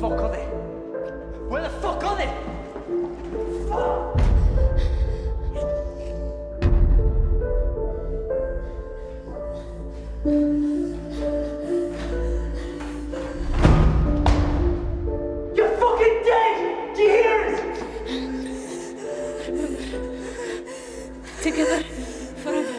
fuck are they? Where the fuck are they? Fuck! You're fucking dead! Do you hear it? Together, forever.